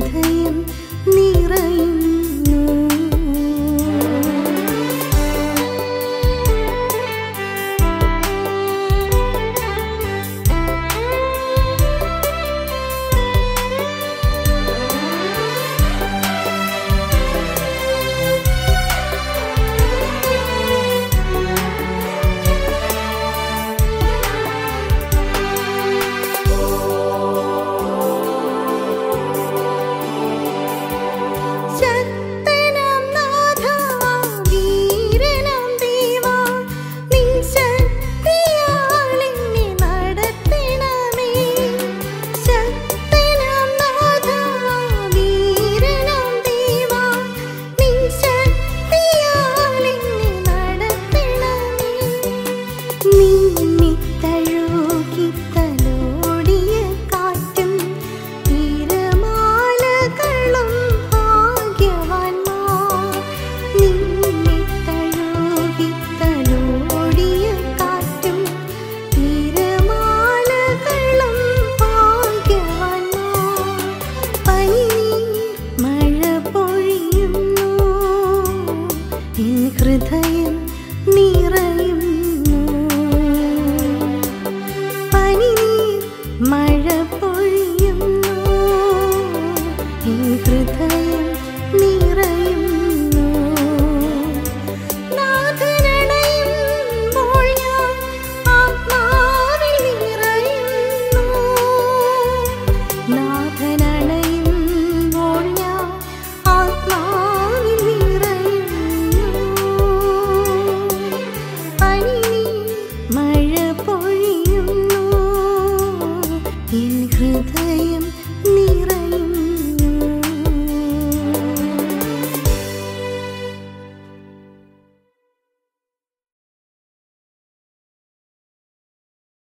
thấy